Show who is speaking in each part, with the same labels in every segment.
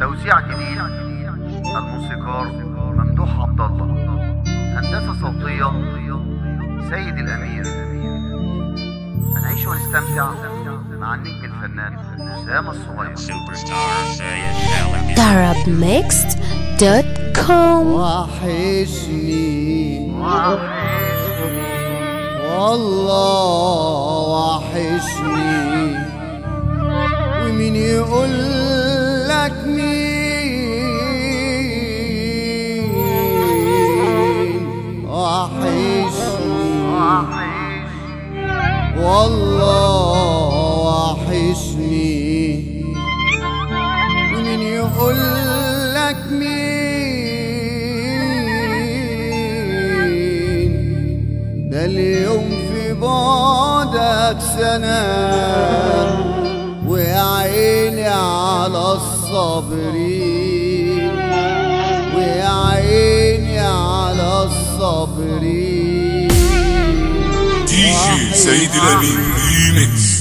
Speaker 1: توزيع جديد الموسيقار ممدوح عبد الله هندسة صوتية سيد الأمير. هنعيش ونستمتع مع النجم الفنان أسامة الصغير
Speaker 2: Superstar Sayed Alec.
Speaker 3: darabmixed.com
Speaker 4: وحشني. والله وحشني. ومين يقول لك مين وحشني. والله وحشني. ومين يقول لك مين؟ ده اليوم في بعدك سنة. ويا عيني على الصابرين ويا عيني على الصابرين.
Speaker 5: دي جي سيد الأمين ريميكس.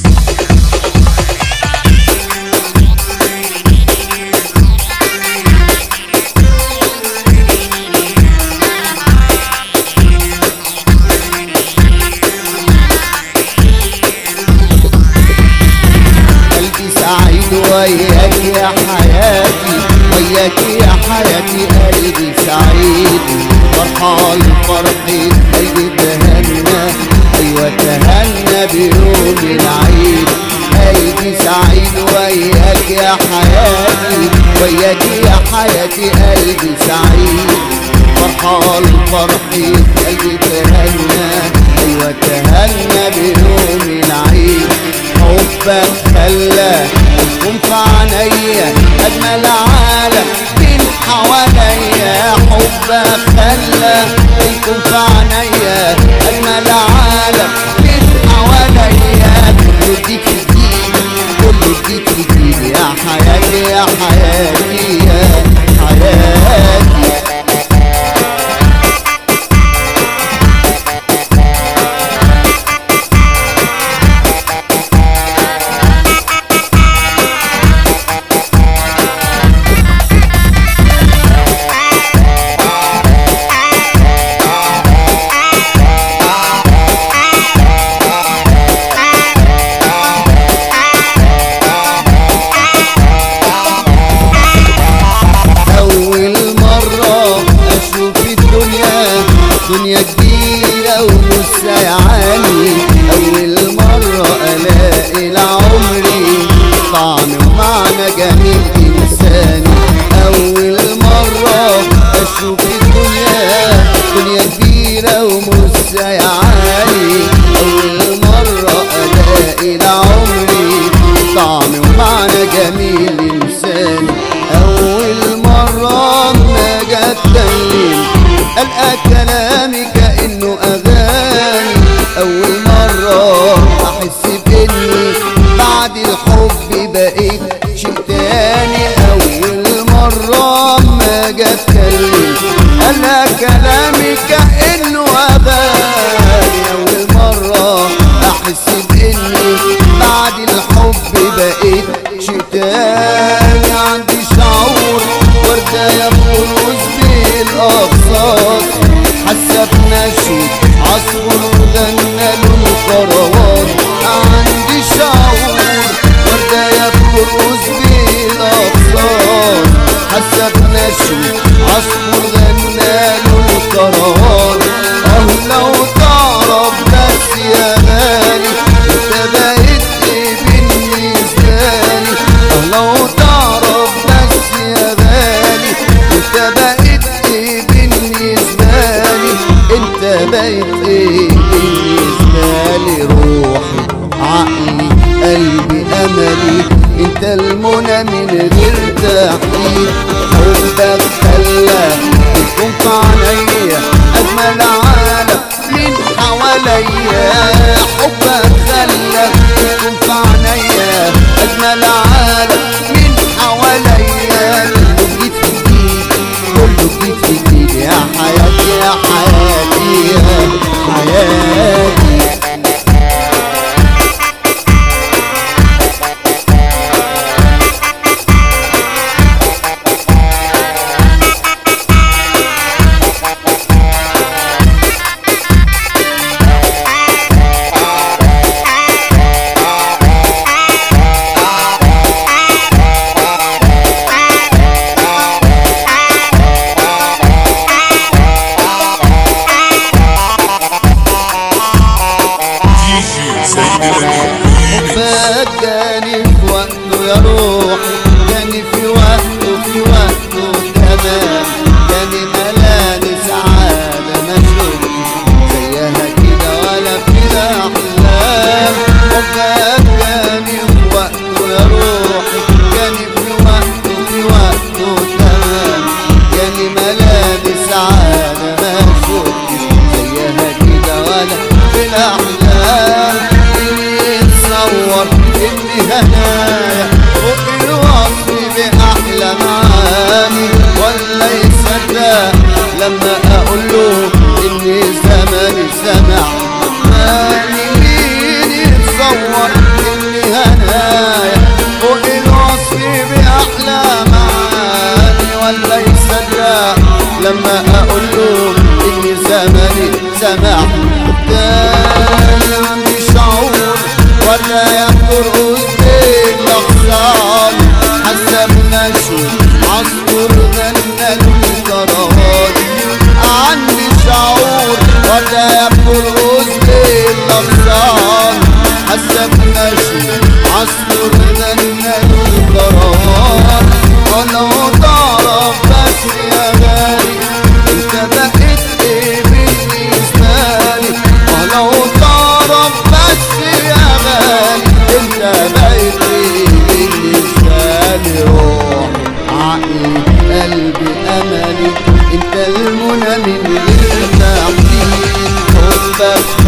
Speaker 4: وياك يا حياتي وياك يا حياتي قلبي سعيد فرحان فرحي قلبي تهنى أيوه تهنى بيوم العيد. قلبي سعيد وياك يا حياتي. وياك يا حياتي قلبي سعيد. فرحان فرحي قلبي تهنى أيوه تهنى بيوم العيد. حبك خلى يكون في عينيا أجمل دنيا كبيرة ومسيعاني أول مرة ألاقي لعمري طعم ومعنى جميل إنساني. أول مرة أشوف الدنيا دنيا كبيرة ومسيعاني أول مرة ألاقي لعمري طعم ومعنى جميل إنساني. أول مرة ما جت تنين I am تحديد حبك خلى يكون في عينيا اجمل عالم من حواليا حبك خلى يكون في عينيا أجمل عالم. تاني في وقته يا روحي تاني في هنايا فوق الوصف بأحلى معاني ولا يصدق لما حبك